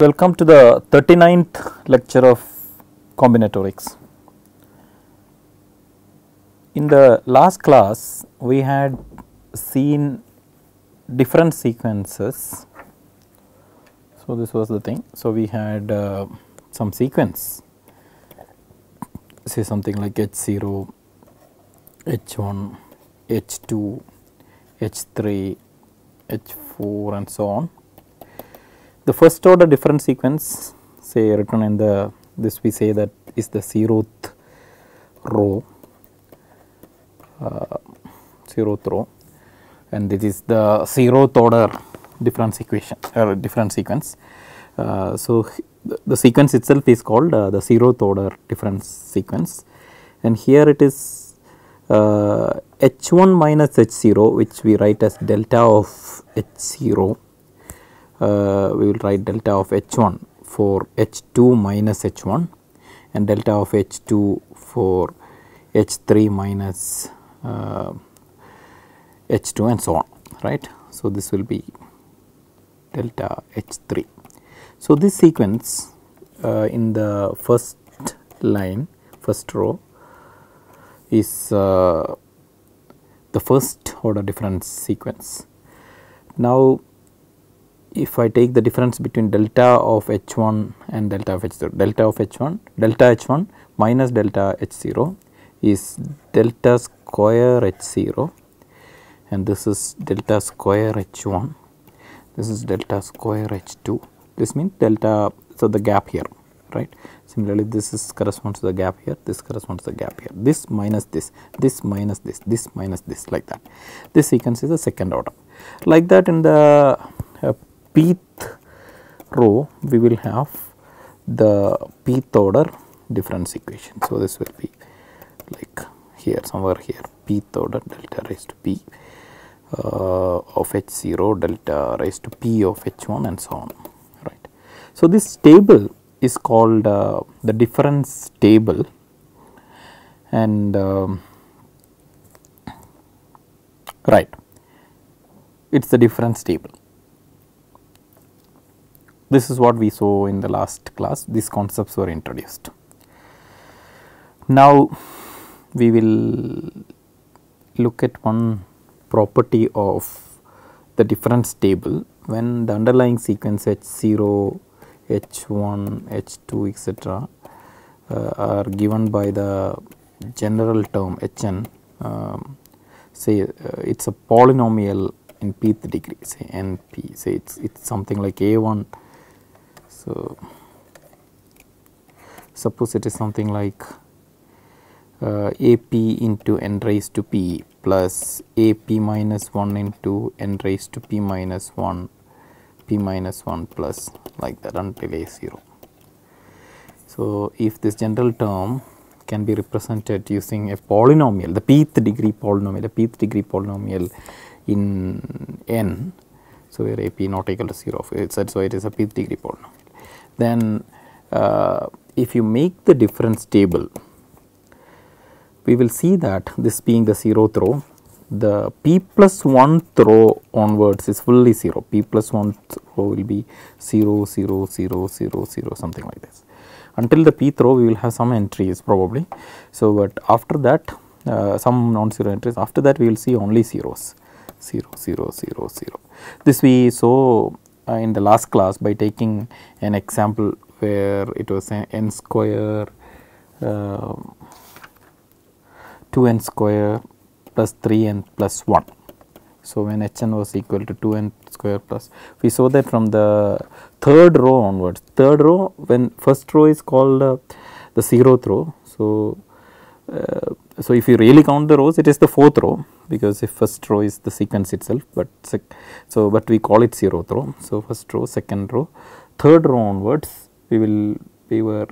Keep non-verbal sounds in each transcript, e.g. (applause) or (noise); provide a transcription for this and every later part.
Welcome to the 39th lecture of combinatorics. In the last class, we had seen different sequences. So, this was the thing. So, we had uh, some sequence say something like H 0, H 1, H 2, H 3, H 4 and so on. The first order difference sequence say written in the this we say that is the zeroth row uh, zeroth row and this is the zeroth order difference equation or difference sequence. Uh, so, the, the sequence itself is called uh, the zeroth order difference sequence and here it is uh, h1 minus h0 which we write as delta of h0 uh, we will write delta of h1 for h2 minus h1 and delta of h2 for h3 minus uh, h2 and so on right. So, this will be delta h3. So, this sequence uh, in the first line first row is uh, the first order difference sequence. Now, if I take the difference between delta of h1 and delta of h0, delta of h1, delta h1 minus delta h0 is delta square h0 and this is delta square h1, this is delta square h2, this means delta, so the gap here, right. Similarly, this is corresponds to the gap here, this corresponds to the gap here, this minus this, this minus this, this minus this like that. This sequence is the second order. Like that in the uh, pth row we will have the pth order difference equation. So, this will be like here somewhere here pth order delta raised to p uh, of h0 delta raised to p of h1 and so on right. So, this table is called uh, the difference table and um, right it is the difference table. This is what we saw in the last class these concepts were introduced. Now, we will look at one property of the difference table when the underlying sequence H0, H1, H2 etc. Uh, are given by the general term Hn um, say uh, it is a polynomial in pth degree say np say it is something like a1 so suppose it is something like uh, ap into n raised to p plus ap minus 1 into n raised to p minus 1 p minus 1 plus like that until a 0. So, if this general term can be represented using a polynomial the pth degree polynomial the pth degree polynomial in n. So, where ap not equal to 0 that's why it is a pth degree polynomial. Then uh, if you make the difference table we will see that this being the zeroth row the p plus 1th row onwards is fully 0 p plus 1th row will be 0 0 0 0 0 something like this. Until the p row we will have some entries probably. So but after that uh, some non-zero entries after that we will see only zeros. 0 0 0 0 this we saw uh, in the last class by taking an example where it was n square uh, 2n square plus 3n plus 1. So, when hn was equal to 2n square plus we saw that from the third row onwards third row when first row is called uh, the zeroth row. So, uh, so if you really count the rows it is the fourth row because if first row is the sequence itself but so but we call it zeroth row. So, first row second row third row onwards we will we were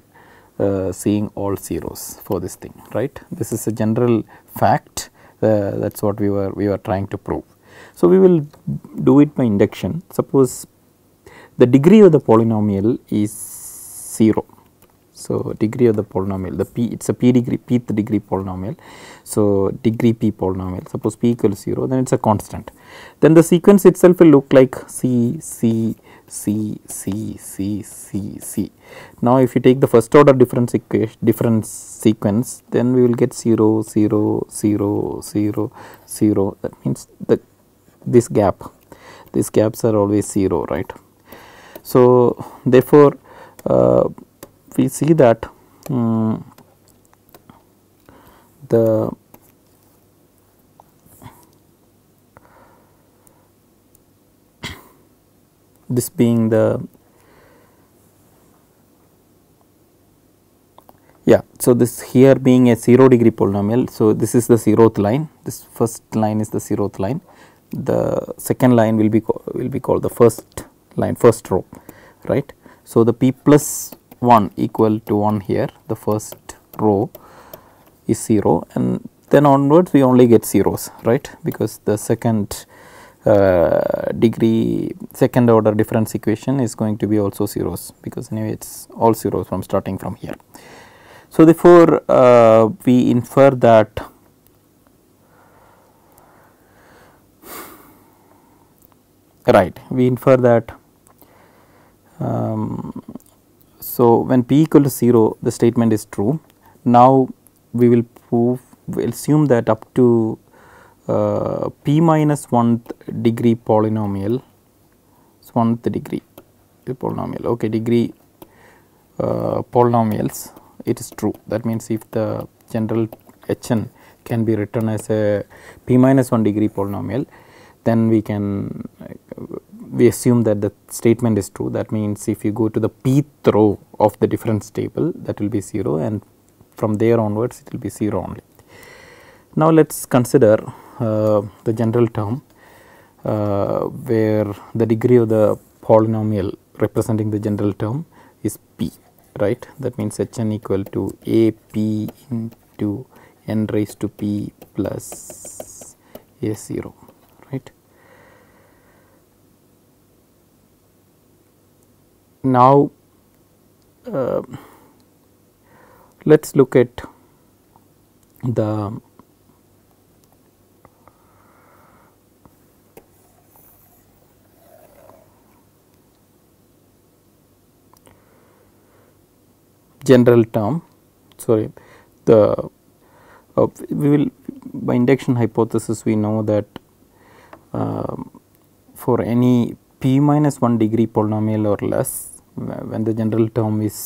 uh, seeing all zeros for this thing right. This is a general fact uh, that is what we were we were trying to prove. So, we will do it by induction suppose the degree of the polynomial is 0 So, degree of the polynomial the p it is a p degree pth degree polynomial. So, degree p polynomial suppose p equals 0 then it is a constant then the sequence itself will look like c c c c c c c. Now, if you take the first order difference equation difference sequence then we will get 0 0 0 0 0 that means the this gap these gaps are always 0 right. So, therefore, uh, we see that um, the this being the yeah. So, this here being a 0 degree polynomial. So, this is the 0th line this first line is the 0th line the second line will be will be called the first line first row right. So, the p plus 1 equal to 1 here the first row is 0 and then onwards we only get zeros right because the second uh, degree second order difference equation is going to be also zeros because anyway it is all zeros from starting from here. So, therefore, uh, we infer that right we infer that um, so when p equal to 0 the statement is true now we will prove we assume that up to uh, p minus 1th degree polynomial so 1th degree polynomial okay degree uh, polynomials it is true. That means if the general hn can be written as a p minus 1 degree polynomial then we can we assume that the statement is true. That means if you go to the pth row of the difference table that will be 0 and from there onwards it will be 0 only. Now, let us consider uh, the general term uh, where the degree of the polynomial representing the general term is p right that means h n equal to a p into n raised to p plus a 0 right. Now, uh, let us look at the general term. Sorry. The uh, we will by induction hypothesis we know that um, for any p minus 1 degree polynomial or less when the general term is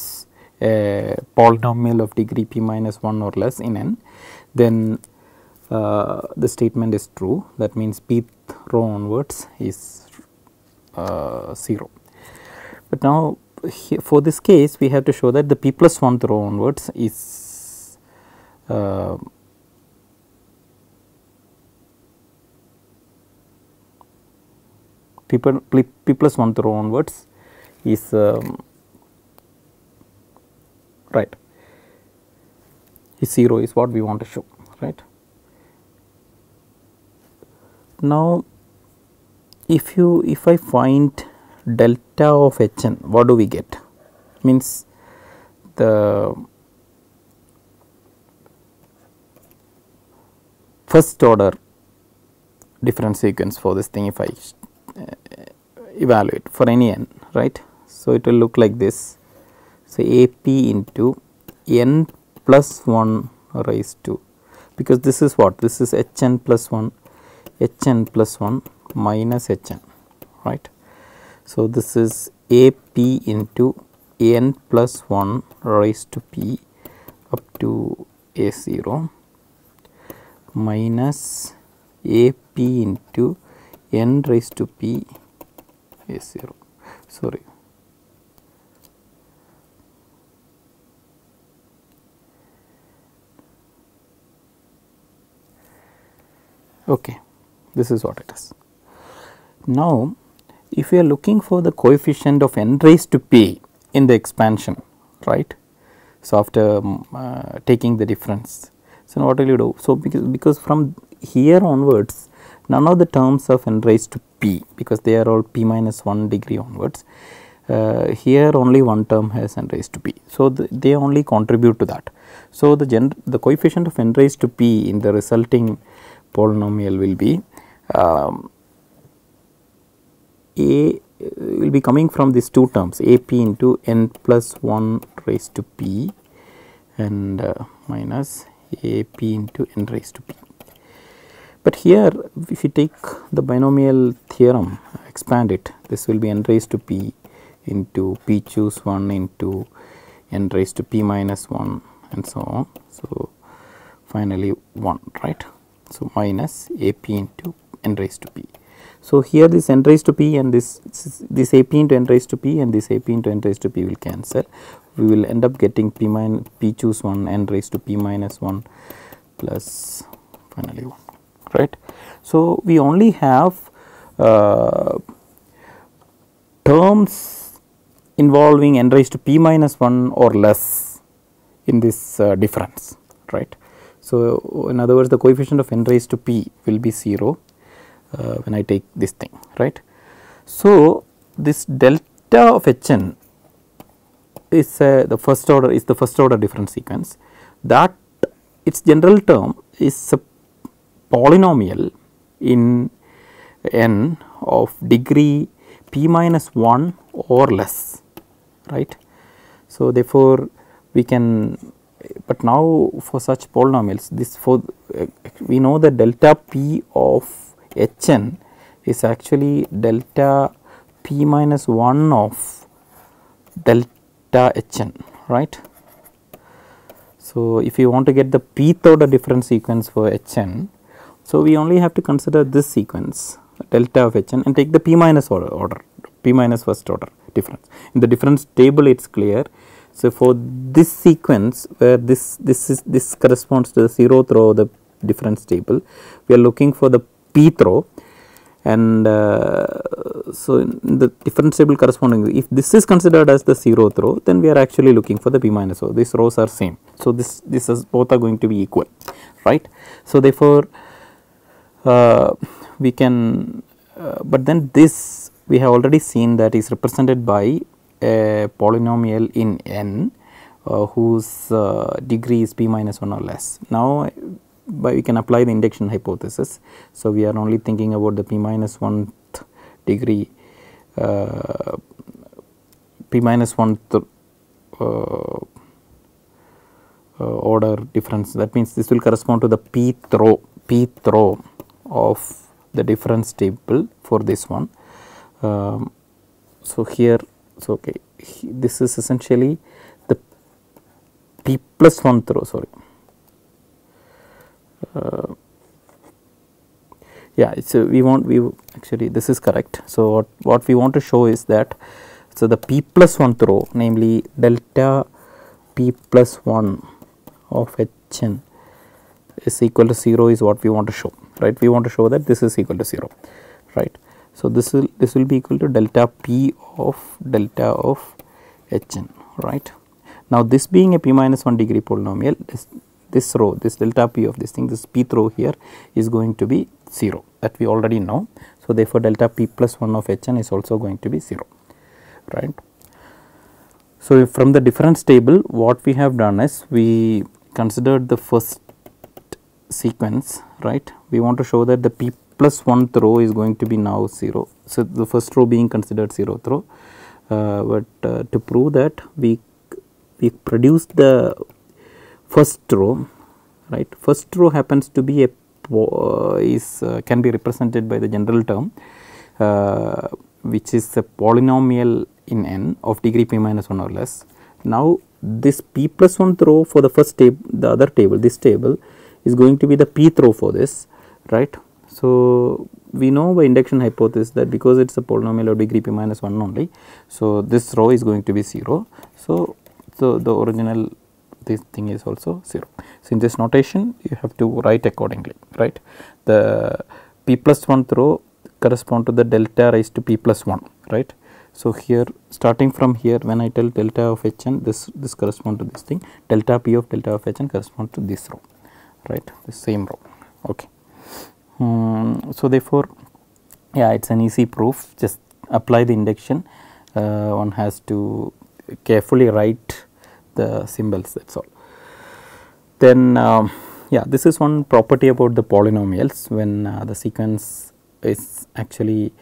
a polynomial of degree p minus 1 or less in n then uh, the statement is true that means p row onwards is uh, 0. But now for this case we have to show that the p plus 1 row onwards is uh, p, 1 row onwards is um, right is 0 is what we want to show right. Now, if you if I find delta of h n what do we get means the first order difference sequence for this thing if I uh, evaluate for any n right so, it will look like this. So, A p into n plus 1 raised to because this is what? This is h n plus 1 h n plus 1 minus h n right. So, this is A p into n plus 1 raised to p up to a 0 minus A p into n raised to p a 0 sorry okay this is what it is. Now, if we are looking for the coefficient of n raised to p in the expansion right. So, after um, uh, taking the difference so what will you do? So, because, because from here onwards none of the terms of n raised to p because they are all p minus 1 degree onwards uh, here only one term has n raised to p. So, the, they only contribute to that. So, the, the coefficient of n raised to p in the resulting polynomial will be um, a will be coming from these two terms a p into n plus 1 raised to p and uh, minus a p into n raised to p. But here if you take the binomial theorem expand it this will be n raised to p into p choose 1 into n raised to p minus 1 and so on. So, finally 1 right. So, minus a p into n raised to p. So, here this n raised to p and this this a p into n raised to p and this a p into n raised to p will cancel. We will end up getting p minus p choose 1 n raised to p minus 1 plus finally 1 right. So, we only have uh, terms involving n raised to p minus 1 or less in this uh, difference right. So, in other words the coefficient of n raised to p will be 0 uh, when I take this thing right. So, this delta of h n is uh, the first order is the first order difference sequence that its general term is a polynomial in n of degree p minus 1 or less right. So, therefore, we can but now for such polynomials this for uh, we know that delta p of h n is actually delta p minus 1 of delta h n right. So, if you want to get the pth order difference sequence for h n, so we only have to consider this sequence delta of h n and take the p minus order, order p minus first order difference. In the difference table it is clear. So, for this sequence where this this is this corresponds to the zeroth row of the difference table, we are looking for the p row and uh, so in the difference table corresponding if this is considered as the zeroth row then we are actually looking for the p minus row these rows are same. So this this is both are going to be equal right? So therefore uh, we can uh, but then this we have already seen that is represented by a polynomial in n uh, whose uh, degree is p minus 1 or less now by we can apply the induction hypothesis. So, we are only thinking about the p minus 1th degree uh, p minus 1th uh, uh, order difference that means this will correspond to the p row pth row of the difference table for this one. Um, so, here so okay this is essentially the p plus 1th row sorry. Uh, yeah so we want we actually this is correct. So what what we want to show is that so the p plus 1th row namely delta p plus 1 of h n is equal to 0 is what we want to show right? We want to show that this is equal to 0 right so this will this will be equal to delta p of delta of h n right now this being a p minus 1 degree polynomial this this row this delta p of this thing this pth row here is going to be 0 that we already know. So, therefore, delta p plus 1 of h n is also going to be 0 right. So, from the difference table what we have done is we considered the first sequence right we want to show that the p plus 1th row is going to be now 0. So, the first row being considered 0th row, uh, but uh, to prove that we we produced the first row right first row happens to be a uh, is uh, can be represented by the general term uh, which is a polynomial in n of degree p minus 1 or less. Now, this p plus 1th row for the first table the other table this table is going to be the pth row for this right. So, we know by induction hypothesis that because it is a polynomial of degree p minus 1 only. So, this row is going to be 0. So, so the original this thing is also 0. So, in this notation you have to write accordingly right. The p plus 1th row correspond to the delta raised to p plus 1 right. So, here starting from here when I tell delta of h n this this correspond to this thing delta p of delta of h n correspond to this row right the same row okay. Um, so, therefore, yeah it is an easy proof just apply the induction uh, one has to carefully write the symbols that is all. Then um, yeah this is one property about the polynomials when uh, the sequence is actually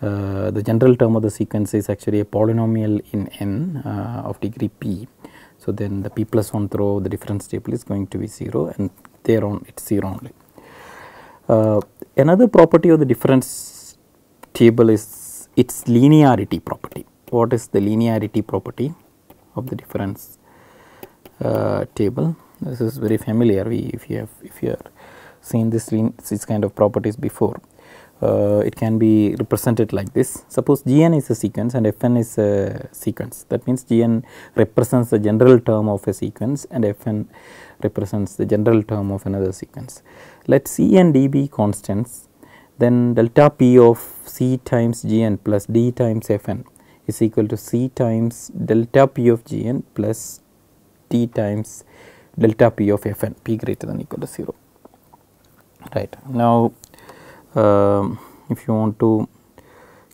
uh, the general term of the sequence is actually a polynomial in n uh, of degree p. So, then the p plus 1 through the difference table is going to be 0 and there on it is 0 only. Uh, another property of the difference table is its linearity property. What is the linearity property of the difference uh, table? This is very familiar we, if you have if you have seen this, this kind of properties before uh, it can be represented like this. Suppose Gn is a sequence and Fn is a sequence. That means Gn represents the general term of a sequence and Fn represents the general term of another sequence. Let C and D be constants, then delta P of C times Gn plus D times Fn is equal to C times delta P of Gn plus D times delta P of Fn, P greater than equal to 0. Right. Now, um, if you want to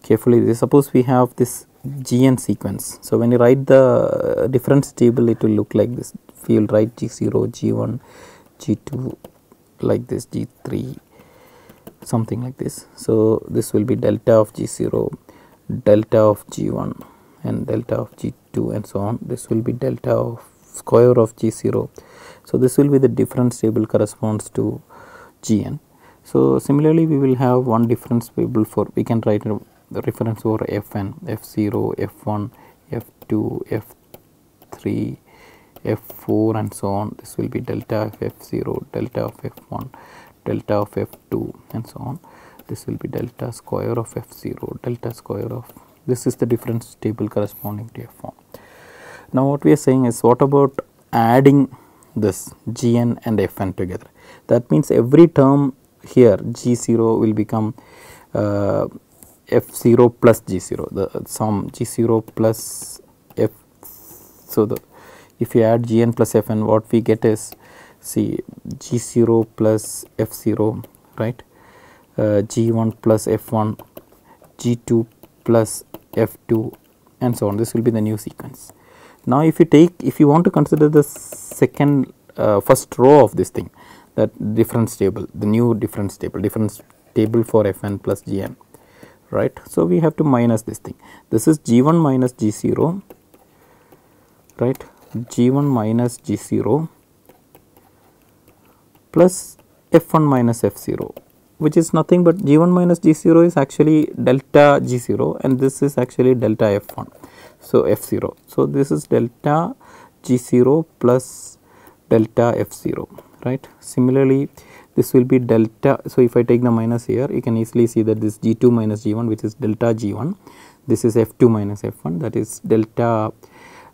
carefully suppose we have this gn sequence. So, when you write the difference table it will look like this you will write g0 g1 g2 like this g3 something like this. So, this will be delta of g0 delta of g1 and delta of g2 and so on this will be delta of square of g0. So, this will be the difference table corresponds to gn so, similarly we will have one difference table for we can write the reference for fn, f0, f1, f2, f3, f4 and so on this will be delta of f0, delta of f1, delta of f2 and so on this will be delta square of f0, delta square of this is the difference table corresponding to f1. Now, what we are saying is what about adding this gn and fn together that means every term here G0 will become uh, F0 plus G0 the sum G0 plus F. So, the if you add Gn plus Fn what we get is see G0 plus F0 right uh, G1 plus F1 G2 plus F2 and so on this will be the new sequence. Now, if you take if you want to consider the second uh, first row of this thing that difference table the new difference table difference table for fn plus gn right. So, we have to minus this thing this is g1 minus g0 right g1 minus g0 plus f1 minus f0 which is nothing but g1 minus g0 is actually delta g0 and this is actually delta f1. So, f0. So, this is delta g0 plus delta f0 right. Similarly, this will be delta. So, if I take the minus here you can easily see that this G2 minus G1 which is delta G1 this is F2 minus F1 that is delta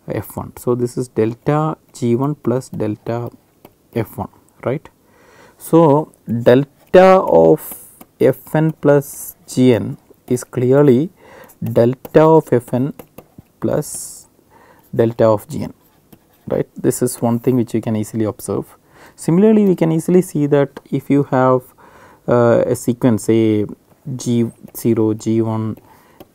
F1. So, this is delta G1 plus delta F1 right. So, delta of Fn plus Gn is clearly delta of Fn plus delta of Gn right. This is one thing which you can easily observe Similarly, we can easily see that if you have uh, a sequence say G0, G1,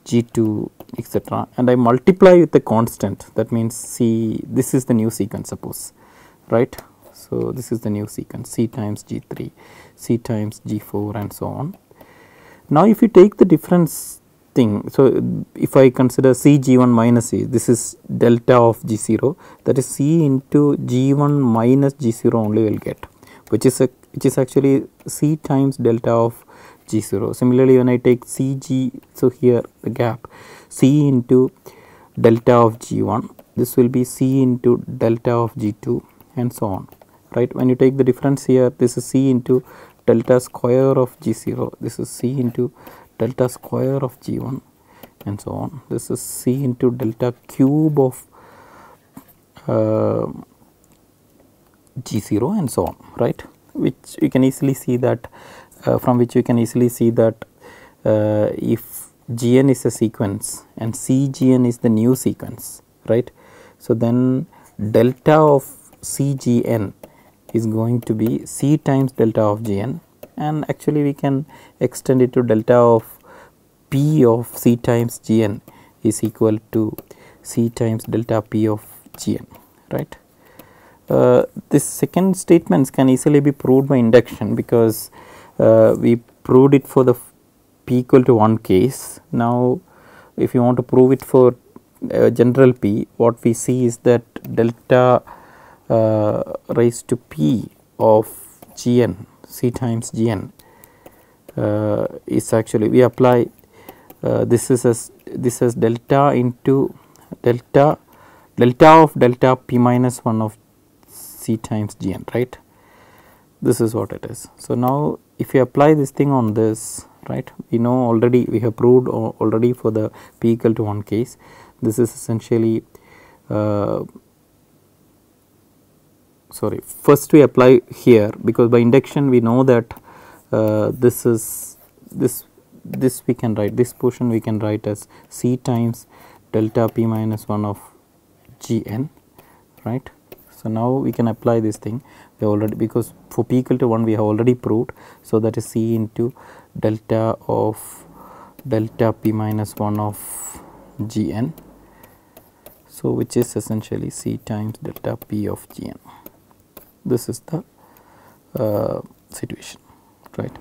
G2 etc. and I multiply with the constant that means C this is the new sequence suppose right. So, this is the new sequence C times G3, C times G4 and so on. Now, if you take the difference thing. So, if I consider C G1 minus C, this is delta of G0 that is C into G1 minus G0 only will get which is a which is actually C times delta of G0. Similarly, when I take CG, so here the gap C into delta of G1, this will be C into delta of G2 and so on, right. When you take the difference here, this is C into delta square of G0, this is C into delta square of g1 and so on. This is c into delta cube of uh, g0 and so on right which you can easily see that uh, from which you can easily see that uh, if gn is a sequence and cgn is the new sequence right. So, then delta of cgn is going to be c times delta of gn and actually we can extend it to delta of p of c times gn is equal to c times delta p of gn right. Uh, this second statements can easily be proved by induction because uh, we proved it for the p equal to 1 case. Now, if you want to prove it for uh, general p what we see is that delta uh, raised to p of gn c times gn uh, is actually we apply uh, this is as this is delta into delta delta of delta p minus 1 of c times gn right this is what it is so now if you apply this thing on this right we know already we have proved already for the p equal to 1 case this is essentially uh, sorry first we apply here because by induction we know that uh, this is this this we can write this portion we can write as c times delta p minus 1 of gn right. So, now we can apply this thing we already because for p equal to 1 we have already proved. So, that is c into delta of delta p minus 1 of gn. So, which is essentially c times delta p of gn this is the uh, situation right.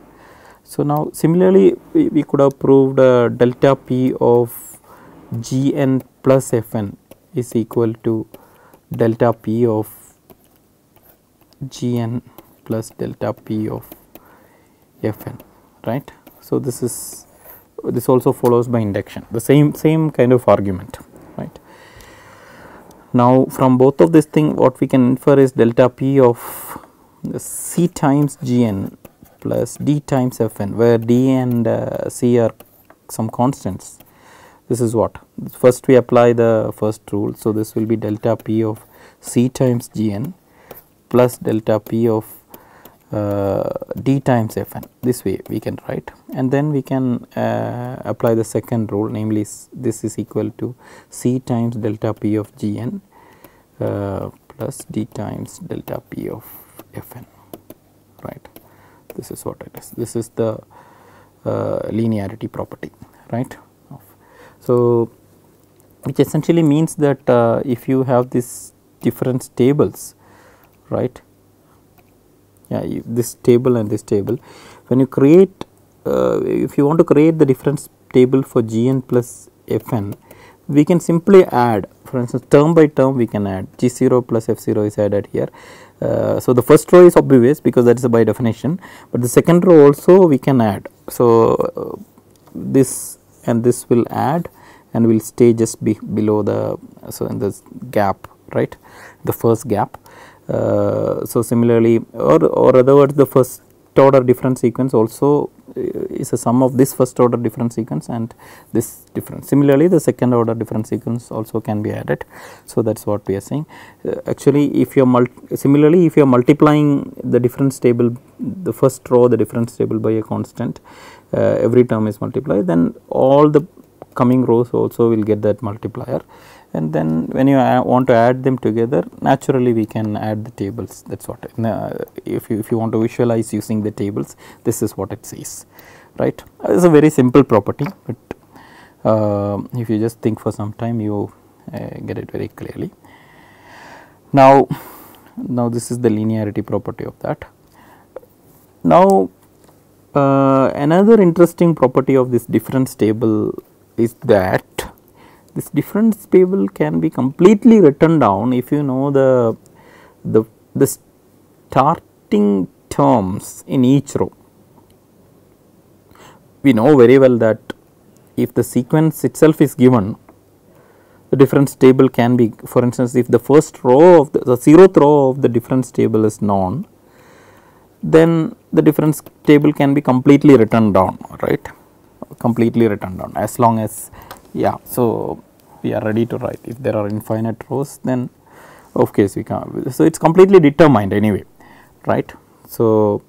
So, now similarly we, we could have proved uh, delta p of gn plus fn is equal to delta p of gn plus delta p of fn right. So, this is this also follows by induction the same same kind of argument right. Now, from both of this thing what we can infer is delta p of c times gn plus d times fn where d and uh, c are some constants. This is what first we apply the first rule. So, this will be delta p of c times gn plus delta p of d times fn this way we can write. And then we can uh, apply the second rule namely this is equal to c times delta p of gn uh, plus d times delta p of fn right? This is what it is. This is the uh, linearity property. Right? So which essentially means that uh, if you have this different tables right yeah this table and this table. When you create uh, if you want to create the difference table for gn plus fn we can simply add for instance term by term we can add. G0 plus f0 is added here. Uh, so the first row is obvious because that is by definition but the second row also we can add. So uh, this and this will add and will stay just be below the so in this gap right? The first gap so similarly or or other words the first order difference sequence also uh, is a sum of this first order difference sequence and this difference. Similarly, the second order difference sequence also can be added. So, that is what we are saying. Uh, actually, if you are similarly if you are multiplying the difference table the first row the difference table by a constant uh, every term is multiplied then all the coming rows also will get that multiplier and then when you want to add them together naturally we can add the tables. That is what if you if you want to visualize using the tables this is what it says right? It is a very simple property but uh, if you just think for some time you uh, get it very clearly. Now now this is the linearity property of that. Now uh, another interesting property of this difference table is that this difference table can be completely written down if you know the the the starting terms in each row. We know very well that if the sequence itself is given the difference table can be for instance if the first row of the, the zeroth row of the difference table is known then the difference table can be completely written down right completely written down as long as yeah so we are ready to write. If there are infinite rows then of course we can. So, it is completely determined anyway right. So,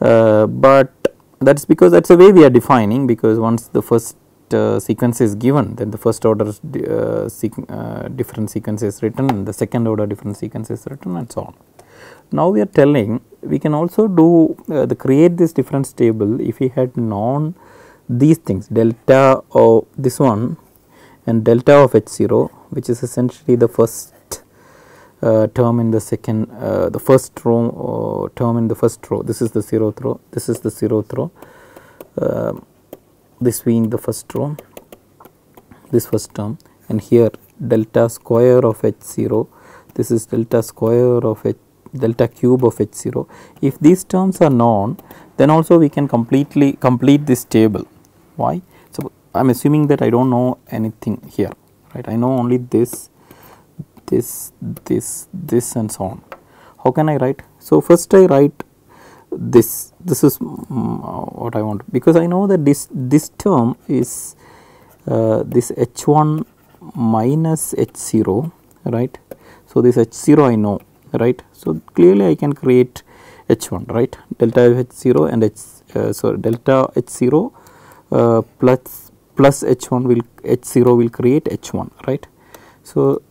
uh, but that is because that is the way we are defining because once the first uh, sequence is given then the first order uh, sequ uh, difference sequence is written and the second order difference sequence is written and so on. Now, we are telling we can also do uh, the create this difference table if we had known these things delta of this one and delta of h 0 which is essentially the first uh, term in the second uh, the first row uh, term in the first row. This is the zeroth row. This is the zeroth row. Um, this being the first row this first term. And here delta square of h 0 this is delta square of h delta cube of h 0 if these terms are known then also we can completely complete this table. Why so i am assuming that i don't know anything here right? I know only this this this this and so on. How can i write? So first i write this. This is mm, what i want. Because i know that this this term is uh, this h1 minus h0 right? So this h0 i know right? So clearly i can create h1 right? Delta h0 and h uh, so delta h0 uh, plus plus h1 will h0 will create h1 right? So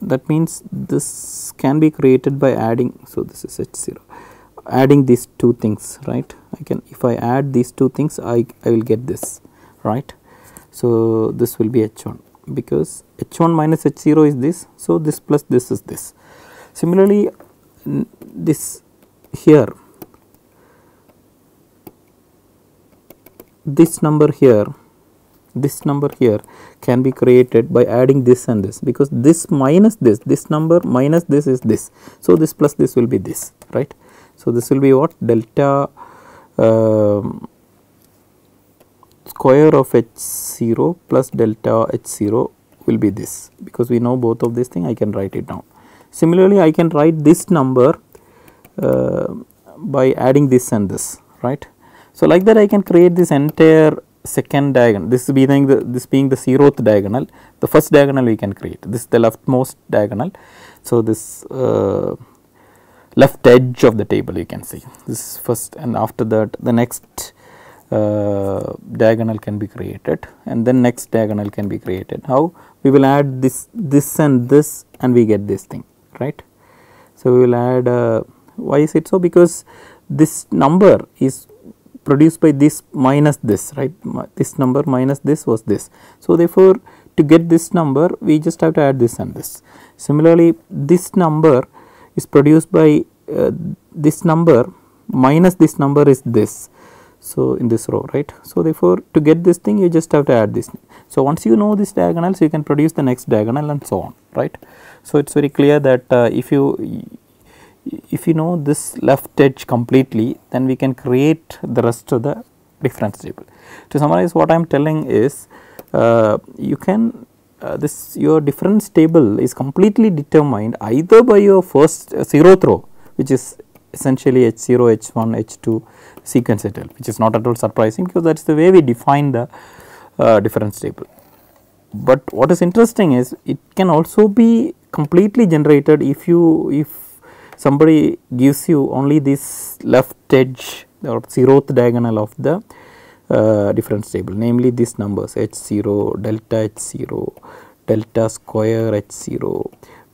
that means this can be created by adding so this is h0 adding these two things right? I can if i add these two things i i will get this right? So this will be h1 because h1 minus h0 is this so this plus this is this. Similarly this here this number here this number here can be created by adding this and this because this minus this this number minus this is this. So this plus this will be this right? So this will be what? Delta um, square of h 0 plus delta h 0 will be this because we know both of these thing I can write it down. Similarly I can write this number uh, by adding this and this right so like that I can create this entire second diagonal. This being the this being the zeroth diagonal. The first diagonal we can create. This is the leftmost diagonal. So this uh, left edge of the table you can see. This first and after that the next uh, diagonal can be created and then next diagonal can be created. How? We will add this this and this and we get this thing right? So we will add uh, why is it so? Because this number is produced by this minus this right this number minus this was this. So, therefore, to get this number we just have to add this and this. Similarly, this number is produced by uh, this number minus this number is this. So, in this row right. So, therefore, to get this thing you just have to add this. So, once you know this diagonal so you can produce the next diagonal and so on right. So, it is very clear that uh, if you if you know this left edge completely then we can create the rest of the difference table. To summarize what I am telling is uh, you can uh, this your difference table is completely determined either by your first uh, zeroth row which is essentially h0, h1, h2 sequence table which is not at all surprising because that is the way we define the uh, difference table. But what is interesting is it can also be completely generated if you if somebody gives you only this left edge or zeroth diagonal of the uh, difference table namely these numbers h 0 delta h 0 delta square h 0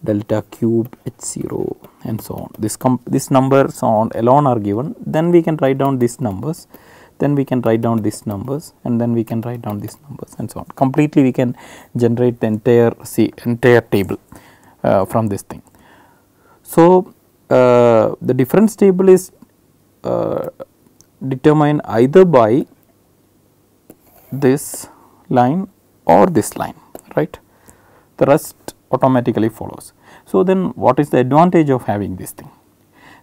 delta cube h 0 and so on. This this numbers on alone are given. Then we can write down these numbers. Then we can write down these numbers and then we can write down these numbers and so on. Completely we can generate the entire see entire table uh, from this thing. So uh, the difference table is uh, determined either by this line or this line right the rest automatically follows. So, then what is the advantage of having this thing?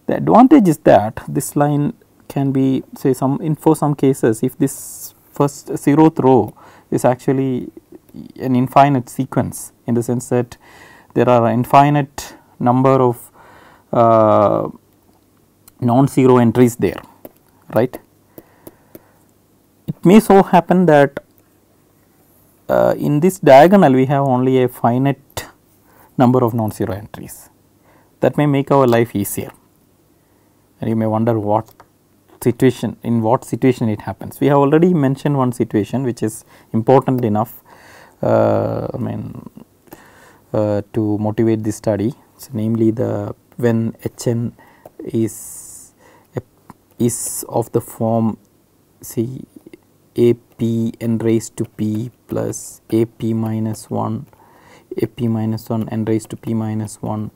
The advantage is that this line can be say some in for some cases if this first zeroth row is actually an infinite sequence in the sense that there are infinite number of uh, non-zero entries there right. It may so happen that uh, in this diagonal we have only a finite number of non-zero entries that may make our life easier and you may wonder what situation in what situation it happens. We have already mentioned one situation which is important enough uh, I mean uh, to motivate this study so namely the when Hn is is of the form see a p n raised to p plus ap minus 1 ap minus 1 n raised to p minus 1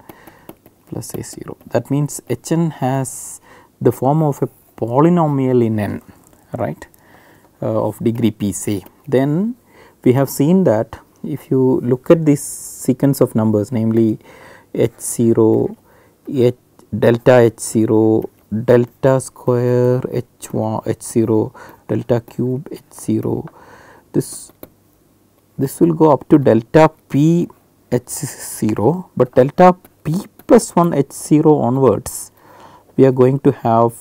plus a 0. That means hn has the form of a polynomial in n right uh, of degree p say. Then we have seen that if you look at this sequence of numbers namely h 0 h delta h 0 delta square h 1 h 0 delta cube h 0 this this will go up to delta p h 0 but delta p plus 1 h 0 onwards we are going to have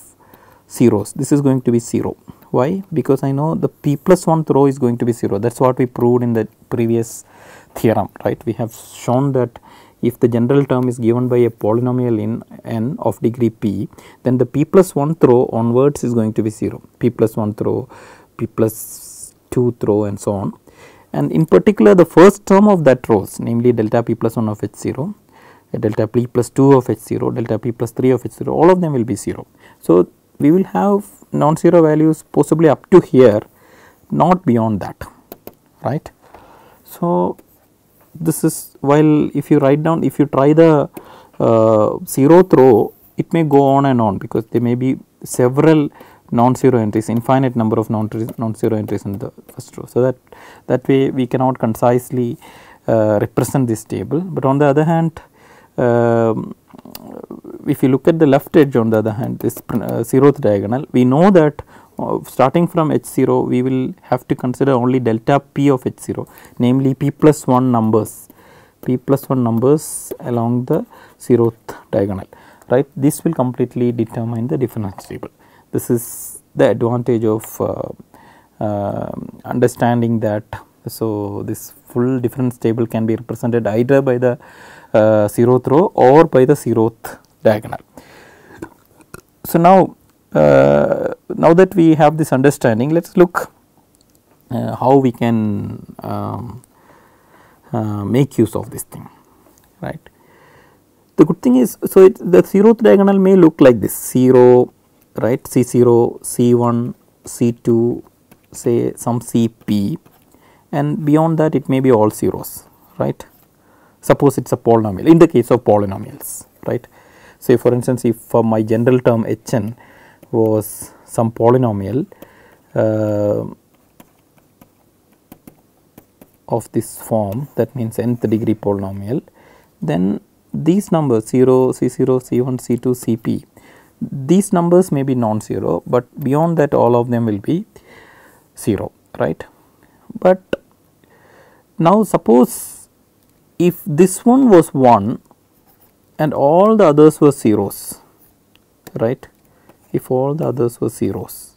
zeros. This is going to be 0 why? Because I know the p plus 1th row is going to be 0 that is what we proved in the previous theorem right? We have shown that if the general term is given by a polynomial in n of degree p then the p plus 1th row onwards is going to be 0 p plus 1th row p plus 2th row and so on and in particular the first term of that rows namely delta p plus 1 of h 0 delta p plus 2 of h 0 delta p plus 3 of h 0 all of them will be 0. So, we will have non-zero values possibly up to here not beyond that right. So, this is while if you write down if you try the uh, zeroth row it may go on and on because there may be several non-zero entries infinite number of non-zero entries in the first row. So, that that way we cannot concisely uh, represent this table, but on the other hand uh, if you look at the left edge on the other hand this uh, zeroth diagonal we know that uh, starting from h 0 we will have to consider only delta p of h 0 namely p plus 1 numbers. P plus 1 numbers along the zeroth diagonal right? This will completely determine the difference table. This is the advantage of uh, uh, understanding that. So this full difference table can be represented either by the uh, zeroth row or by the zeroth diagonal. So now uh, now that we have this understanding let us look uh, how we can um, uh, make use of this thing right. The good thing is so it, the zeroth diagonal may look like this 0 right C 0 C 1 C 2 say some C p and beyond that it may be all zeros right. Suppose it is a polynomial in the case of polynomials right. Say for instance if my general term h n was some polynomial uh, of this form that means nth degree polynomial then these numbers 0, C0, C1, C2, Cp these numbers may be non-zero but beyond that all of them will be 0 right. But now suppose if this one was 1 and all the others were zeros right if all the others were zeros.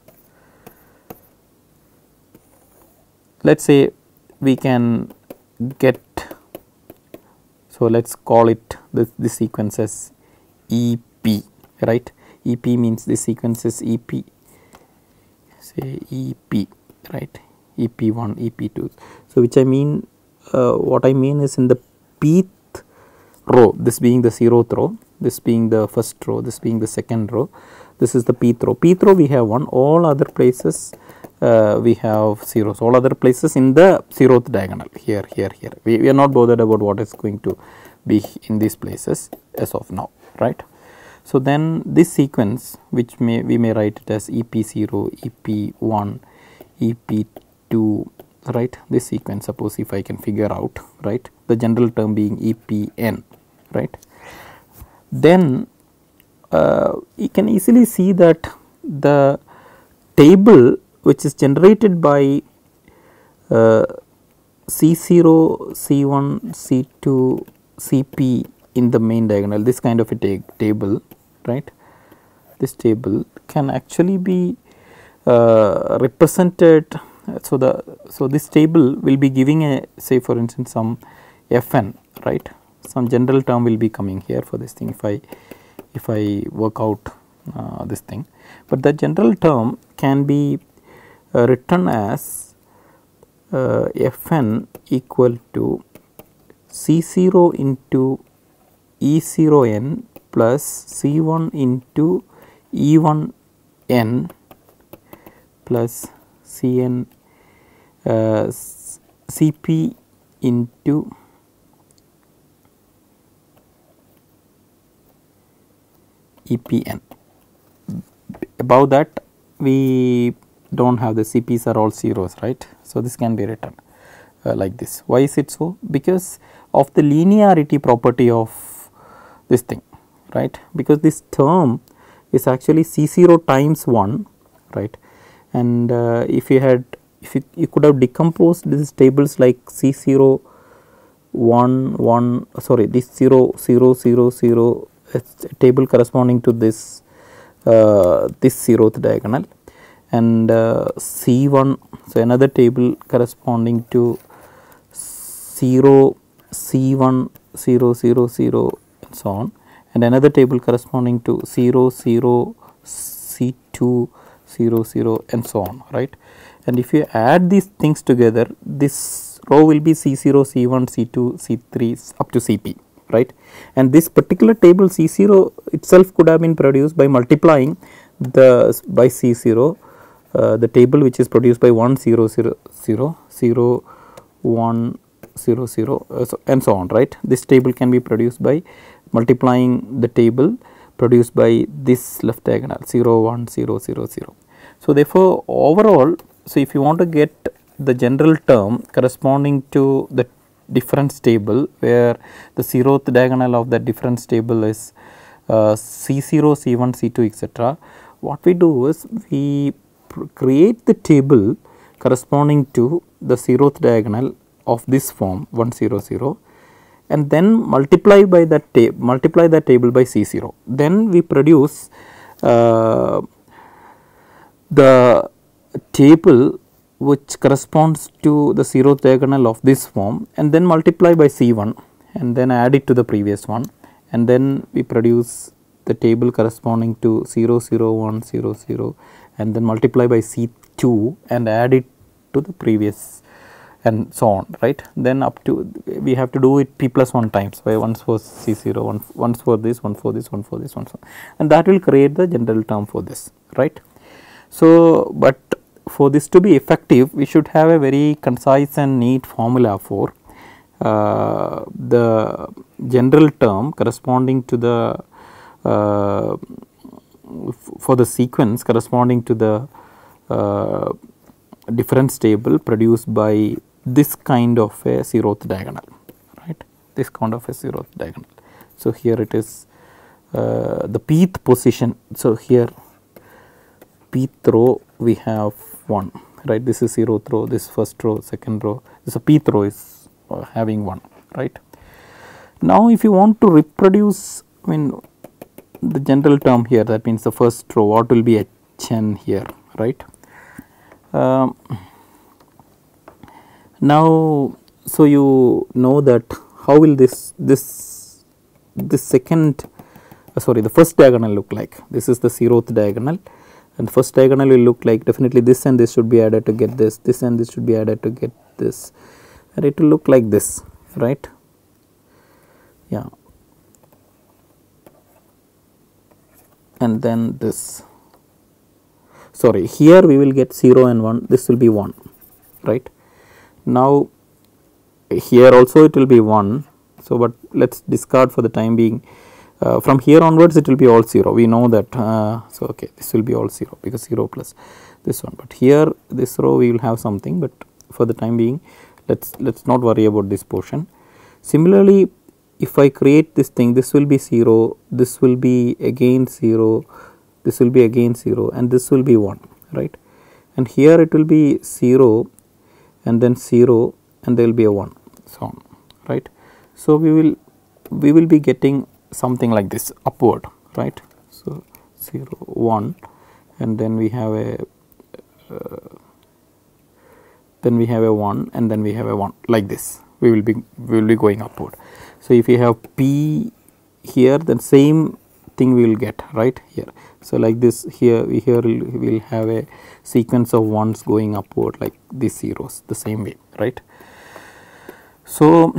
Let us say we can get, so let us call it this, this sequence as EP, right. EP means this sequence is EP, say EP, right, EP1, EP2. So, which I mean, uh, what I mean is in the pth row, this being the zeroth row, this being the first row, this being the second row, this is the pth row. pth row we have 1, all other places uh, we have zeros, all other places in the zeroth diagonal here, here, here. We, we are not bothered about what is going to be in these places as of now, right. So, then this sequence which may we may write it as EP0, EP1, EP2 right this sequence suppose if I can figure out right the general term being EPN right then you can easily see that the table which is generated by uh, C0, C1, C2, Cp in the main diagonal this kind of a table right? This table can actually be uh, represented so the so this table will be giving a say for instance some fn right? Some general term will be coming here for this thing. If I if I work out uh, this thing, but the general term can be uh, written as uh, Fn equal to C0 into E0n plus C1 into E1n plus Cn uh, Cp into EPN. Above that we do not have the CPs are all zeros right. So, this can be written uh, like this. Why is it so? Because of the linearity property of this thing right because this term is actually C 0 times 1 right and uh, if you had if you, you could have decomposed these tables like C 0 1 1 sorry this 0 0 0 0 a table corresponding to this uh, this zeroth diagonal. And uh, C1 so another table corresponding to 0 C1 0 0 0 and so on. And another table corresponding to 0 0 C2 0 0 and so on right? And if you add these things together this row will be C0 C1 C2 C3 up to Cp right? And this particular table C0 itself could have been produced by multiplying the by C0 uh, the table which is produced by 1 0 0 0 0 1 0 0 uh, so and so on right? This table can be produced by multiplying the table produced by this left diagonal 0 1 0 0 0 so therefore overall so if you want to get the general term corresponding to the difference table where the zeroth diagonal of that difference table is uh, C0, C1, C2 etc. What we do is we create the table corresponding to the zeroth diagonal of this form 100 and then multiply by that table multiply that table by C0. Then we produce uh, the table which corresponds to the zeroth diagonal of this form and then multiply by C1 and then add it to the previous one. And then we produce the table corresponding to 0 0 1 0 0 and then multiply by C2 and add it to the previous and so on right? Then up to we have to do it p plus 1 times by once for c0 one, once for this one for this one for this one so and that will create the general term for this right? So but for this to be effective we should have a very concise and neat formula for uh, the general term corresponding to the uh, for the sequence corresponding to the uh, difference table produced by this kind of a zeroth diagonal right this kind of a zeroth diagonal. So, here it is uh, the pth position. So, here pth row we have 1 right this is 0th row this first row second row this a pth row is uh, having 1 right. Now if you want to reproduce I mean the general term here that means the first row what will be chen here right. Um, now so you know that how will this this this second uh, sorry the first diagonal look like this is the zeroth diagonal and first diagonal will look like definitely this and this should be added to get this this and this should be added to get this. And it will look like this right? Yeah. And then this. Sorry here we will get 0 and 1 this will be 1 right? Now here also it will be 1 so but let us discard for the time being uh, from here onwards it will be all 0 we know that uh, so okay this will be all 0 because 0 plus this one. But here this row we will have something but for the time being let's let's not worry about this portion. Similarly if i create this thing this will be 0 this will be again 0 this will be again 0 and this will be 1 right? And here it will be 0 and then 0 and there will be a 1 so on right? So we will we will be getting something like this upward right. So, 0 1 and then we have a uh, then we have a 1 and then we have a 1 like this we will be we will be going upward. So, if we have p here then same thing we will get right here. So, like this here we here we will have a sequence of ones going upward like these zeros the same way right. So,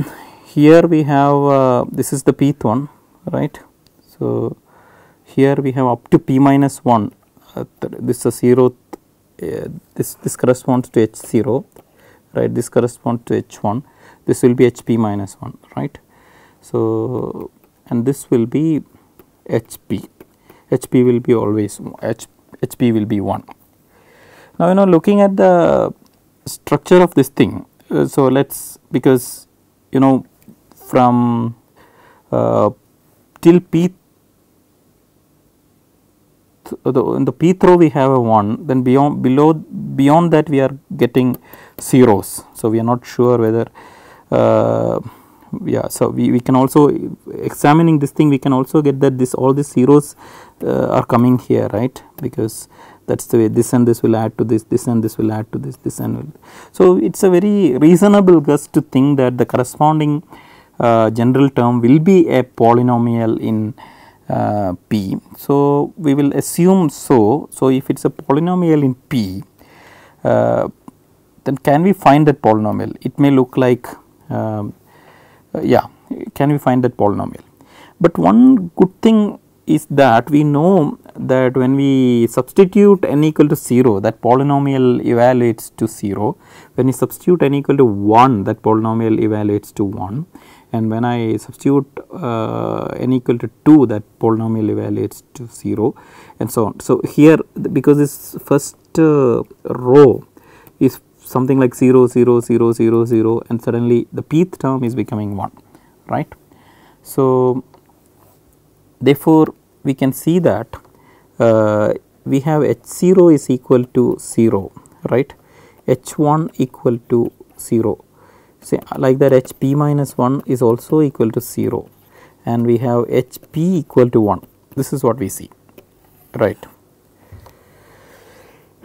here we have uh, this is the pth one right. So, here we have up to p minus 1 uh, this is a 0 uh, this this corresponds to h 0 right this corresponds to h1 this will be hp minus 1 right. So, and this will be hp hp will be always h hp will be 1. Now, you know looking at the structure of this thing, uh, so let us because you know from uh, till p the, in the p row we have a 1 then beyond below beyond that we are getting zeros. So, we are not sure whether uh, yeah so we, we can also examining this thing we can also get that this all these zeros uh, are coming here right because that is the way this and this will add to this this and this will add to this this and will. so it is a very reasonable guess to think that the corresponding uh, general term will be a polynomial in uh, p. So we will assume so. So if it is a polynomial in p uh, then can we find that polynomial? It may look like um, uh, yeah can we find that polynomial. But one good thing is that we know that when we substitute n equal to 0 that polynomial evaluates to 0, when we substitute n equal to 1 that polynomial evaluates to 1 and when I substitute uh, n equal to 2 that polynomial evaluates to 0 and so on. So, here because this first uh, row is something like 0 0 0 0 0 and suddenly the pth term is becoming 1 right. So, therefore, we can see that uh, we have h 0 is equal to 0 right h 1 equal to 0 say like that h p minus 1 is also equal to 0 and we have h p equal to 1 this is what we see right.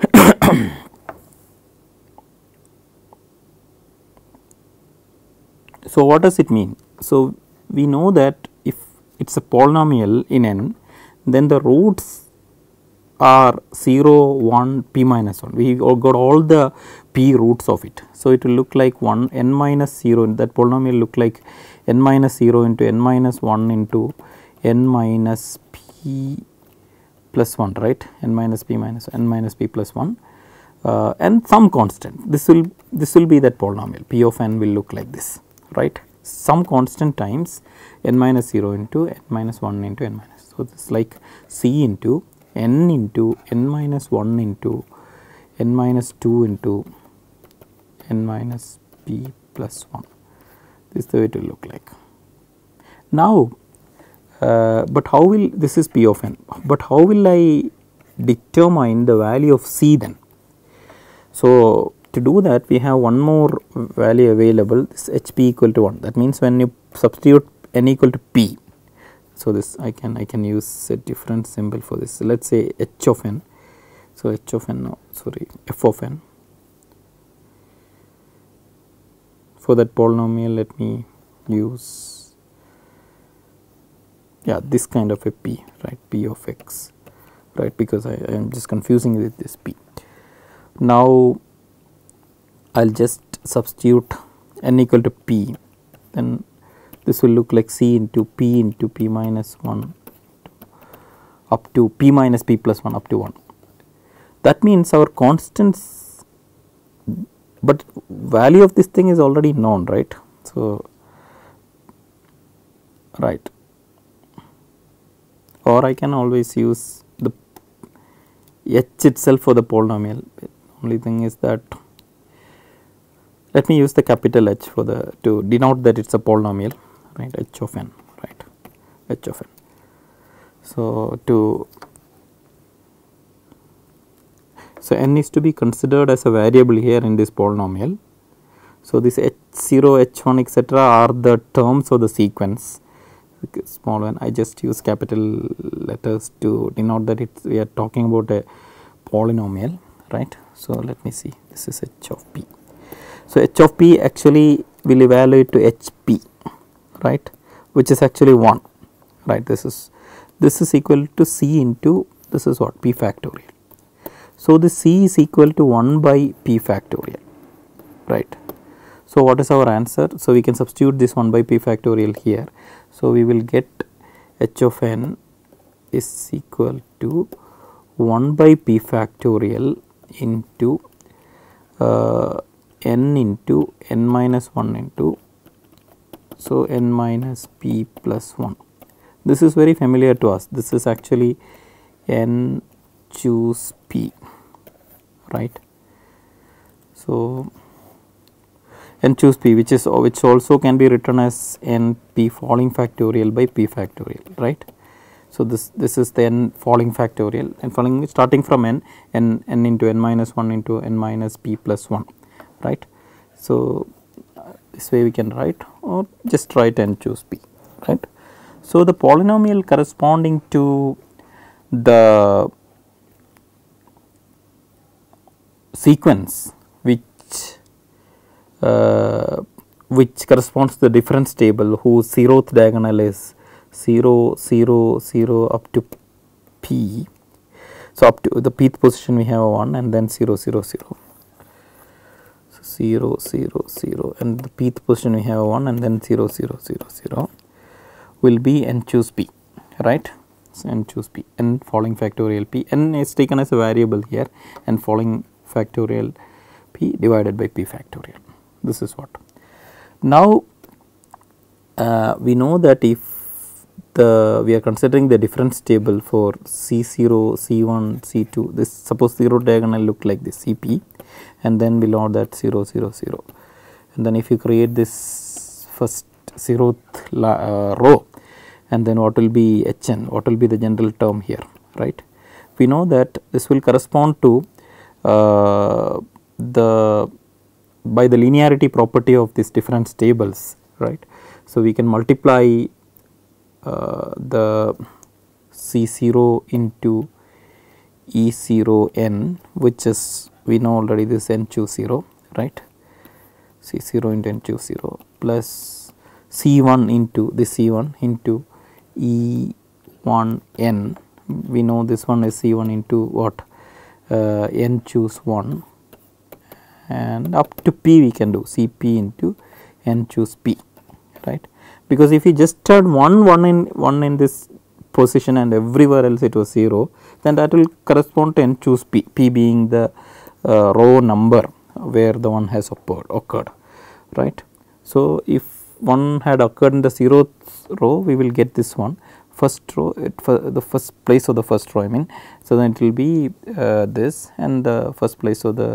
(coughs) so, what does it mean? So, we know that if it is a polynomial in n then the roots are 0, 1, p minus 1. We got all the p roots of it. So, it will look like 1 n minus 0 that polynomial look like n minus 0 into n minus 1 into n minus p plus 1 right n minus p minus n minus p plus 1 uh, and some constant this will this will be that polynomial p of n will look like this right some constant times n minus 0 into n minus 1 into n minus. So, this is like c into n into n minus 1 into n minus 2 into n minus p plus 1 this is the way it will look like. Now, uh, but how will this is p of n, but how will I determine the value of c then? So, to do that we have one more value available this h p equal to 1 that means when you substitute n equal to p. So, this I can I can use a different symbol for this let us say h of n. So, h of n no sorry f of n for that polynomial let me use yeah this kind of a p right p of x right because I, I am just confusing with this p. Now, I will just substitute n equal to p then this will look like c into p into p minus 1 up to p minus p plus 1 up to 1. That means our constants but value of this thing is already known right. So, right or I can always use the h itself for the polynomial only thing is that let me use the capital H for the to denote that it is a polynomial right h of n right h of n. So, to so n is to be considered as a variable here in this polynomial. So, this h 0 h 1 etc are the terms of the sequence small one I just use capital letters to denote that it we are talking about a polynomial right. So, let me see this is h of p. So, h of p actually will evaluate to h p right which is actually 1 right this is this is equal to c into this is what p factorial. So, the c is equal to 1 by p factorial right. So, what is our answer? So, we can substitute this 1 by p factorial here. So, we will get h of n is equal to 1 by p factorial into uh, n into n minus 1 into so n minus p plus 1 this is very familiar to us this is actually n choose p right? So n choose p which is which also can be written as n p falling factorial by p factorial right? So this this is the n falling factorial. And falling starting from n n n into n minus 1 into n minus p plus 1 right? So this way we can write or just write n choose p right? So the polynomial corresponding to the sequence which uh, which corresponds to the difference table whose zeroth diagonal is 0 0 0 up to p. So, up to the pth position we have 1 and then 0 0 0. So, 0 0 0 and the pth position we have 1 and then 0 0 0 0 will be n choose p right. So, n choose p n falling factorial p n is taken as a variable here and falling factorial p divided by p factorial this is what. Now, uh, we know that if the we are considering the difference table for C0, C1, C2 this suppose 0 diagonal look like this CP and then below that 0, 0, 0 and then if you create this first 0th uh, row and then what will be Hn what will be the general term here right. We know that this will correspond to the by the linearity property of these difference tables right. So, we can multiply uh, the C0 into E0 n which is we know already this n choose 0 right? C0 into n choose 0 plus C1 into this C1 into E1 n. We know this one is C1 into what uh, n choose 1 and up to p we can do Cp into n choose p right because if you just had one one in one in this position and everywhere else it was 0 then that will correspond to n choose p, p being the uh, row number where the one has occurred, occurred right. So, if one had occurred in the 0th row we will get this one first row the first place of the first row I mean. So, then it will be uh, this and the first place of the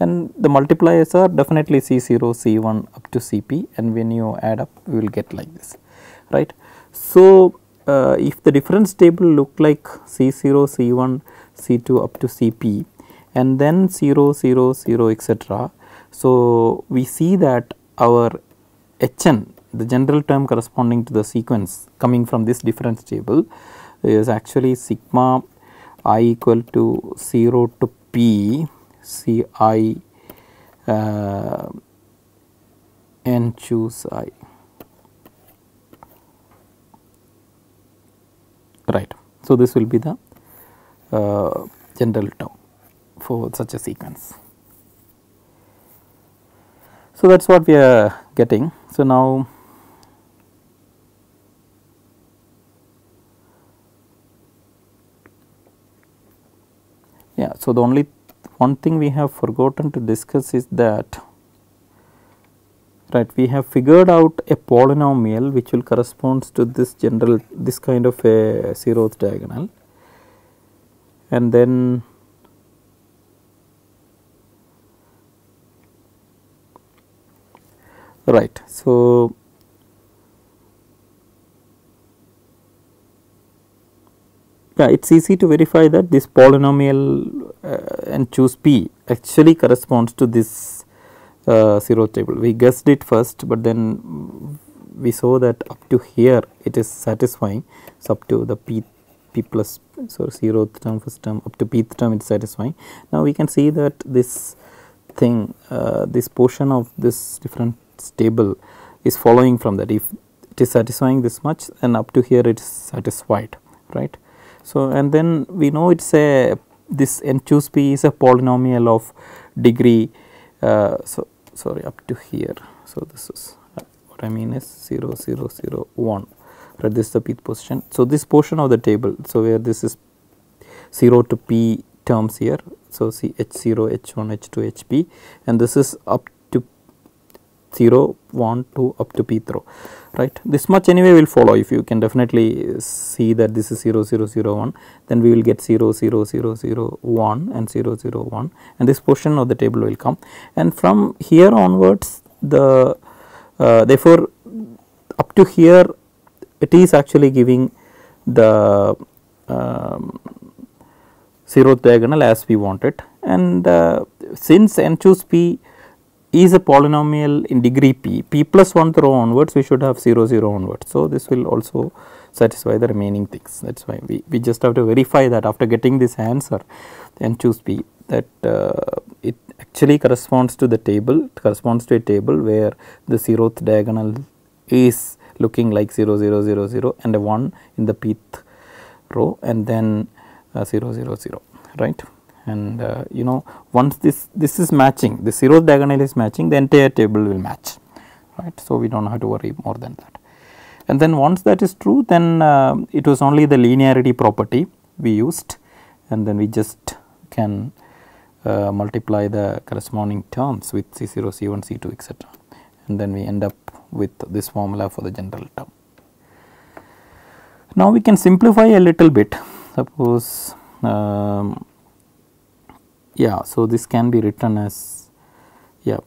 and the multipliers are definitely C0, C1 up to Cp and when you add up we will get like this right. So, uh, if the difference table look like C0, C1, C2 up to Cp and then 0, 0, 0 etc. So, we see that our Hn the general term corresponding to the sequence coming from this difference table is actually sigma i equal to 0 to p c i uh, n choose i right. So, this will be the uh, general term for such a sequence. So, that is what we are getting. So, now yeah. So, the only one thing we have forgotten to discuss is that right we have figured out a polynomial which will corresponds to this general this kind of a zeroth diagonal and then right so yeah it is easy to verify that this polynomial uh, n choose p actually corresponds to this uh, zero table. We guessed it first, but then we saw that up to here it is satisfying. So, up to the p p plus so zeroth term first term up to pth term it is satisfying. Now, we can see that this thing uh, this portion of this difference table is following from that if it is satisfying this much and up to here it is satisfied right. So, and then we know it is a this n choose p is a polynomial of degree uh, so sorry up to here. So, this is uh, what I mean is 0 0 0 1 right this is the pth position. So, this portion of the table so where this is 0 to p terms here So, see h0, h1, h2, hp and this is up 0, 1, 2 up to p through right. This much anyway will follow. If you can definitely see that this is 0, 0, 0, 1 then we will get 0, 0, 0, 0, 1 and 0, 0, 1 and this portion of the table will come. And from here onwards the uh, therefore up to here it is actually giving the um, zeroth diagonal as we want it and uh, since n choose p is a polynomial in degree p, p plus 1 row onwards we should have 0 0 onwards. So, this will also satisfy the remaining things. That is why we, we just have to verify that after getting this answer n choose p. That uh, it actually corresponds to the table corresponds to a table where the zeroth diagonal is looking like 0 0 0 0 and a 1 in the pth row and then uh, 0 0 0 right and uh, you know once this this is matching the zeroth diagonal is matching the entire table will match right. So, we do not have to worry more than that and then once that is true then uh, it was only the linearity property we used and then we just can uh, multiply the corresponding terms with C0, C1, C2 etc. and then we end up with this formula for the general term. Now, we can simplify a little bit suppose um, yeah. So, this can be written as yeah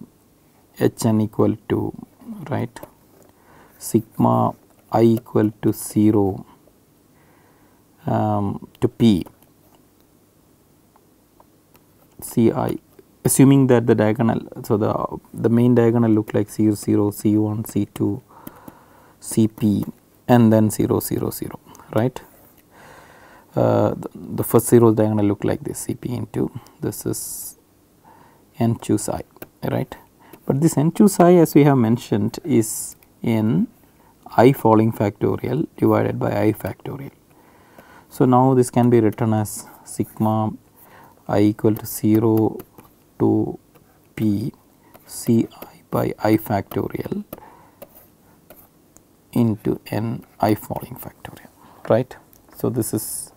h n equal to right sigma i equal to 0 um, to p c i assuming that the diagonal. So, the the main diagonal look like c 0 c 1 c 2 c p and then 0 0 0 right. Uh, the, first zero diagonal look like this Cp into this is n choose i right. But this n choose i as we have mentioned is in i falling factorial divided by i factorial. So, now this can be written as sigma i equal to 0 to p c i by i factorial into n i falling factorial right. So, this is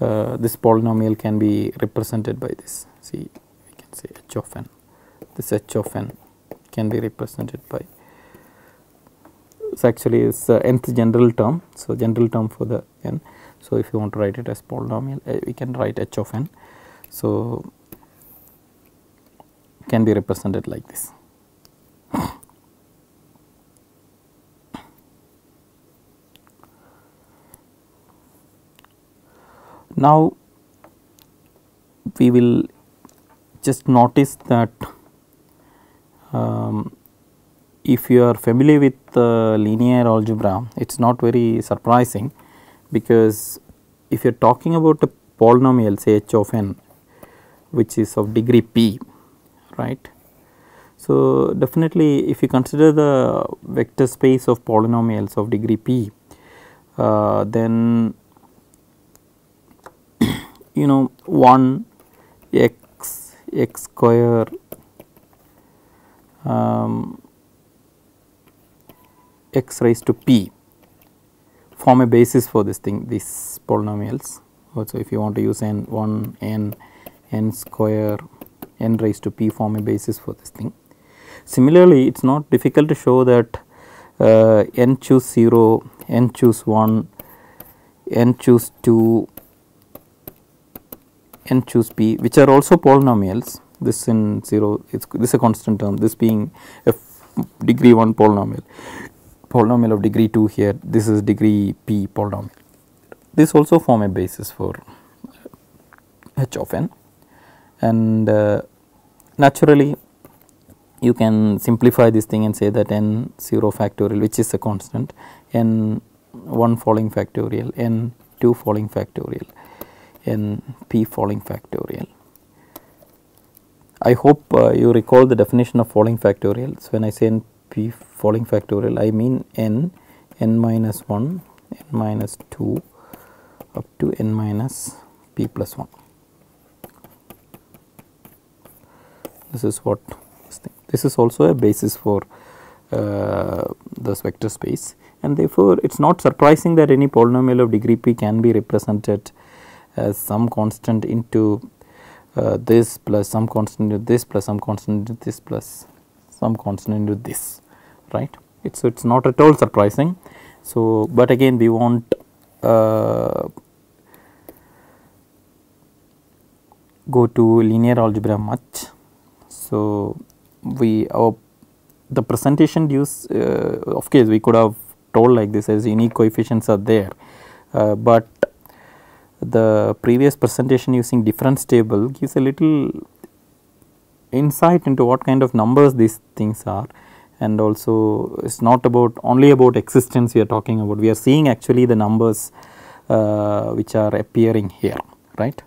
uh, this polynomial can be represented by this see we can say h of n this h of n can be represented by it's actually is uh, nth general term. So, general term for the n. So, if you want to write it as polynomial uh, we can write h of n. So, can be represented like this. Now, we will just notice that um, if you are familiar with uh, linear algebra, it is not very surprising because if you are talking about a polynomial say h of n which is of degree p right. So, definitely if you consider the vector space of polynomials of degree p uh, then you know 1 x x square um, x raised to p form a basis for this thing these polynomials also if you want to use n 1 n n square n raised to p form a basis for this thing. Similarly, it is not difficult to show that uh, n choose 0, n choose 1, n choose 2 n choose p which are also polynomials. This in 0 it's this is a constant term. This being a degree 1 polynomial. Polynomial of degree 2 here this is degree p polynomial. This also form a basis for h of n. And uh, naturally you can simplify this thing and say that n 0 factorial which is a constant n 1 falling factorial n 2 falling factorial n p falling factorial. I hope uh, you recall the definition of falling factorial. So, when I say n p falling factorial I mean n n minus 1 n minus 2 up to n minus p plus 1. This is what this, thing. this is also a basis for uh, this vector space and therefore, it is not surprising that any polynomial of degree p can be represented some constant into uh, this plus some constant into this plus some constant into this plus some constant into this right. It, so, it is not at all surprising. So, but again we want uh, go to linear algebra much. So, we our the presentation use uh, of course we could have told like this as unique coefficients are there, uh, but the previous presentation using difference table gives a little insight into what kind of numbers these things are and also it is not about only about existence we are talking about we are seeing actually the numbers uh, which are appearing here right.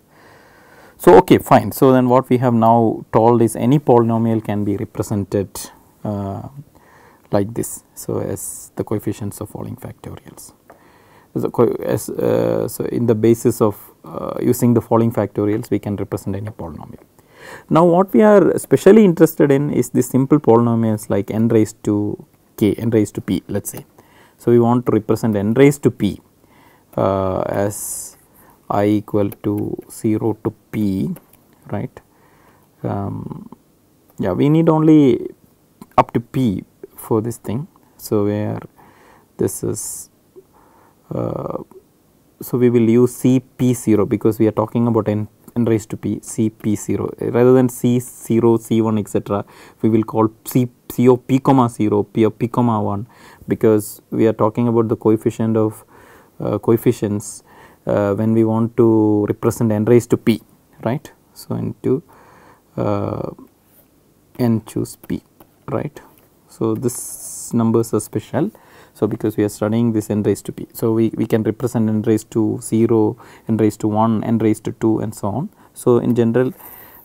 So, okay fine. So, then what we have now told is any polynomial can be represented uh, like this. So, as the coefficients of falling factorials. Uh, so in the basis of uh, using the falling factorials we can represent any polynomial. Now, what we are especially interested in is the simple polynomials like n raised to k, n raised to p let us say. So, we want to represent n raised to p uh, as i equal to 0 to p right. Um, yeah, we need only up to p for this thing. So, where this is so we will use c p 0 because we are talking about n, n raised to p c p 0 rather than c 0 c 1 etc. we will call c c of p comma 0 p of p comma 1 because we are talking about the coefficient of uh, coefficients uh, when we want to represent n raised to p right. So, into uh, n choose p right. So, this numbers are special. So, because we are studying this n raised to p. So, we, we can represent n raised to 0, n raised to 1, n raised to 2 and so on. So, in general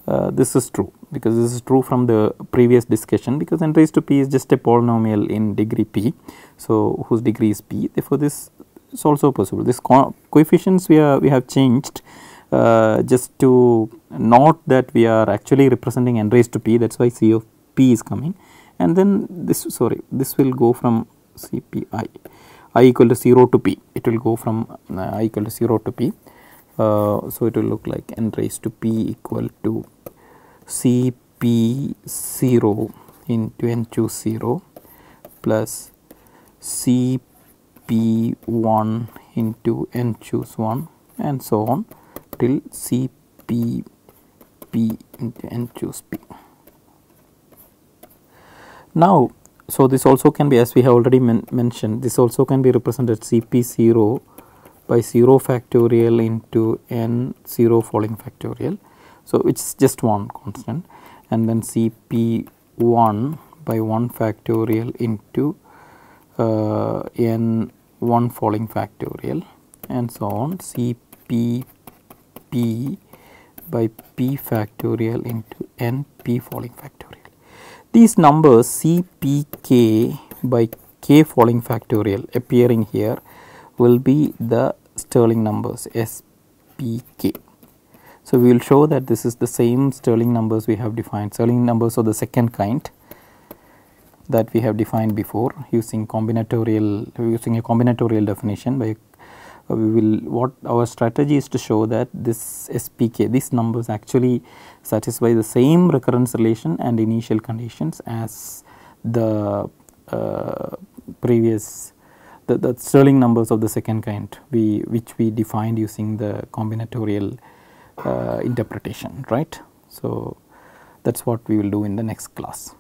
uh, this is true because this is true from the previous discussion because n raised to p is just a polynomial in degree p. So, whose degree is p therefore, this is also possible. This co coefficients we, are, we have changed uh, just to note that we are actually representing n raised to p that is why c of p is coming and then this sorry this will go from c p i equal to 0 to p it will go from uh, i equal to 0 to p. Uh, so, it will look like n raised to p equal to c p 0 into n choose 0 plus c p 1 into n choose 1 and so on till c p p into n choose p. Now, so this also can be as we have already men mentioned this also can be represented c p 0 by 0 factorial into n 0 falling factorial. So, it is just one constant and then c p 1 by 1 factorial into uh, n 1 falling factorial and so on c p p by p factorial into n p falling factorial. These numbers c p k by k falling factorial appearing here will be the Stirling numbers S P K. So, we will show that this is the same Stirling numbers we have defined Stirling numbers of the second kind that we have defined before using combinatorial using a combinatorial definition by we will what our strategy is to show that this SPK these numbers actually satisfy the same recurrence relation and initial conditions as the uh, previous the, the Stirling numbers of the second kind we which we defined using the combinatorial uh, interpretation right. So, that is what we will do in the next class.